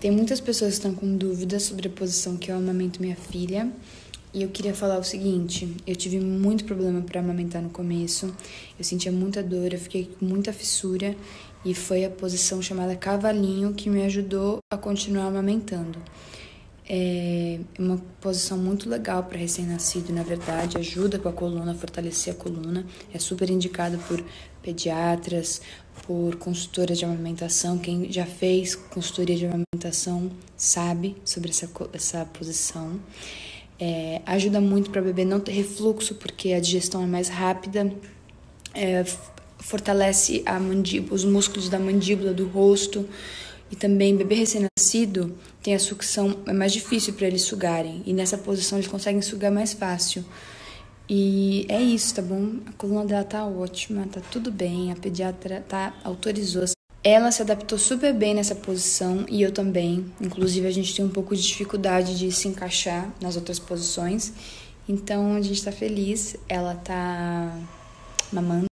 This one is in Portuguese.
Tem muitas pessoas que estão com dúvidas sobre a posição que eu amamento minha filha. E eu queria falar o seguinte: eu tive muito problema para amamentar no começo, eu sentia muita dor, eu fiquei com muita fissura, e foi a posição chamada cavalinho que me ajudou a continuar amamentando. É uma posição muito legal para recém-nascido, na verdade, ajuda com a coluna, fortalecer a coluna. É super indicado por pediatras, por consultoras de amamentação. Quem já fez consultoria de amamentação sabe sobre essa, essa posição. É, ajuda muito para bebê não ter refluxo, porque a digestão é mais rápida. É, fortalece a mandíbula, os músculos da mandíbula, do rosto. E também, bebê recém-nascido tem a sucção, é mais difícil para eles sugarem. E nessa posição eles conseguem sugar mais fácil. E é isso, tá bom? A coluna dela tá ótima, tá tudo bem. A pediatra tá autorizou. Ela se adaptou super bem nessa posição e eu também. Inclusive, a gente tem um pouco de dificuldade de se encaixar nas outras posições. Então, a gente tá feliz. Ela tá mamando.